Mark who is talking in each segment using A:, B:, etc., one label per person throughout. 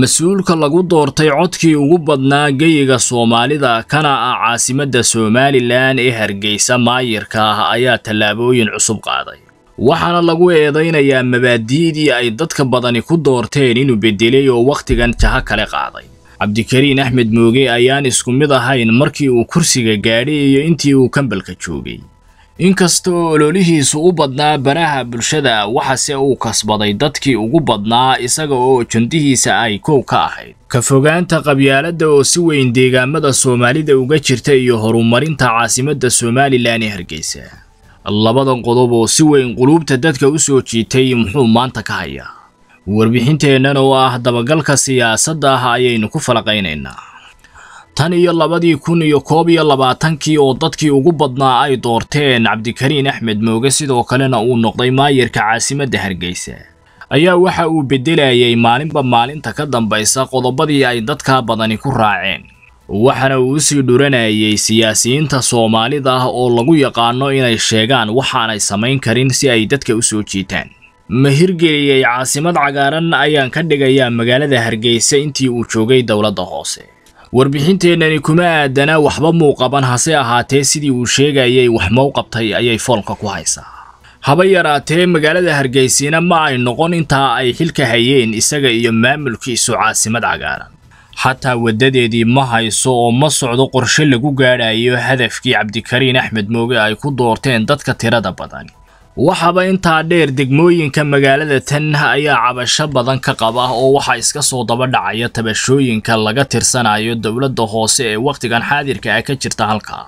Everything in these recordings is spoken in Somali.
A: mas'uulka lagu doortay codkii ugu badnaa geyiga soomaalida kana ah caasimadda somalilan ee hargeysa maayirka ah ayaa tallaabooyin cusub qaaday. Waxaana lagu eedaynayaa mabaadi'dii ay dadka badani ku doorteen inuu beddelay oo wakhtigan jaho kale qaaday. Cabdikariin axmed mooge ayaan isku mid ahayn markii uu kursiga gaadhay iyo intii uu kambalka joogay inkastoo ololihiisu u badnaa baraha bulshada waxase uu kasbaday dadkii ugu badnaa isaga oo jundihiisa ay kow ka ahayd. Ka fogaanta qabyaaladda oo si weyn deegaamada soomaalida uga jirta iyo horumarinta caasimadda somalilan ee hargeysa. Labadan qodob oo si weyn quluubta dadka u soo jiitay muxuu maanta ka hayaa. Warbixinteennan oo ah dabagalka siyaasadda ah ayaynu ku falaqaynaynaa tan iyo labadii kun iyo koob iyo labaatankii oo dadkii ugu badnaa ay doorteen cabdikariin axmed mooge sidoo kalena uu noqday maayirka caasimadda hargeysa. Ayaa waxa uu beddelayay maalinba maalinta ka dambaysa qodobadii ay dadka badani ku raaceen. Waxaana uu u sii dhuranayay siyaasiyiinta soomaalida ah oo lagu yaqaano inay sheegaan waxaanay samayn karin si ay dadka u soo jiitaan. Ma hirgeliyey caasimad cagaaran ayaan ka dhigayaa magaalada hargeysa intii uu joogay dowladda hoose warbixinteennani kuma aadana waxba muu qaban hase ahaatee sidii uu sheegayay wax mau qabtay ayay foolka ku haysaa. Haba yaraatee magaalada hargeysiina ma ay noqon intaa ay xilka hayeen isaga iyo maamulkiisu caasimad cagaaran. Xataa waddadeedii ma hayso oo ma socdo qorshe lagu gaadhayo hadafkii cabdikariin axmed mooge ay ku doorteen dadka tirada badan waxaaba intaa dheer degmooyinka magaalada tan ayaa cabasho badan ka qaba oo waxaa iska soo daba dhacaya tabashooyinka laga tirsanayo dowladda hoose ee wakhtigan xaadirka ah ka jirta halkaa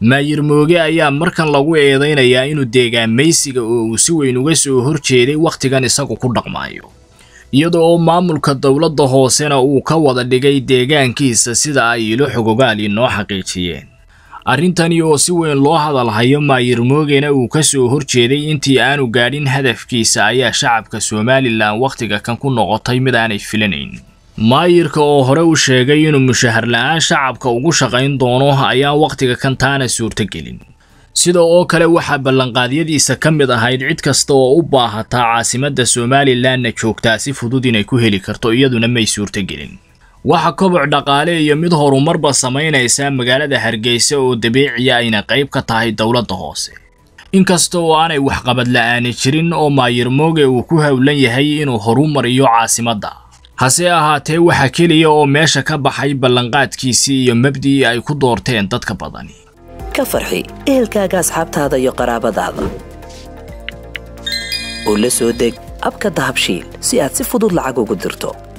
A: maayir mooge ayaa markan lagu eedaynayaa inuu deegaamaysiga oo uu si weyn uga soo horjeeday wakhtigan isagu ku dhaqmaayo iyada oo maamulka dowladda hoosena uu ka wada dhigay deegaankiisa sida ay ilo xogogaal inoo xaqiijiyeen arrintani oo si weyn loo hadalhayo maayir moogena uu ka soo horjeeday intii aanu gaadhin hadafkiisa ayaa shacabka somalilan wakhtiga kan ku noqotay mid aanay filanayn. Maayirka oo hore u sheegay inuu mushahar la'aan shacabka ugu shaqayn doono ayaan wakhtiga kan taana suurtogelin sida oo kale waxaa ballanqaadyadiisa ka mid ahayd cid kasta oo u baahataa caasimadda somalilanna joogtaa si fudud inay ku heli karto iyaduna may suurtogelin waxa koboc dhaqaale iyo mid horumarba samaynaysaa magaalada hargeysa oo dabiiciya ayna qayb ka tahay dowladda hoose. Inkasta oo aanay waxqabad la'aani jirin oo maayir mooge uu ku howlan yahay inuu horumariyo caasimadda. Hase ahaatee waxa keliya oo meesha ka baxay ballanqaadkiisii iyo mabdii ay ku doorteen dadka badani.
B: Ka farxi ehelkaaga asxaabtaada iyo qaraabadaada. Oo la soo deg abka dahabshiil si aad si fudud lacag ugu dirto